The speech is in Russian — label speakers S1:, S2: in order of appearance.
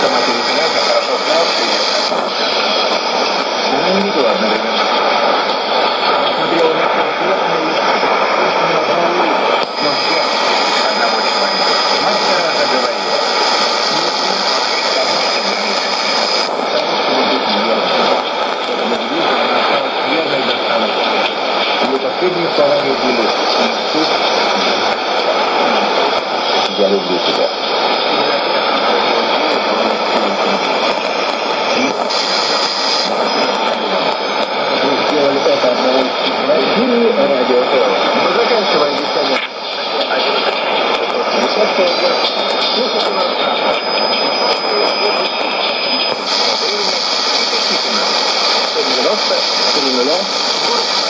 S1: Там один изменялся, хорошо знал, и... Она не видела одновременно. Смотрела на конкретно и... Но все одного человека. Мастера заговорила. Потому что не видит. Потому что вот тут верно. Медведь, она осталась верной до самого. Ее последние слова не были. Иисус Gracias.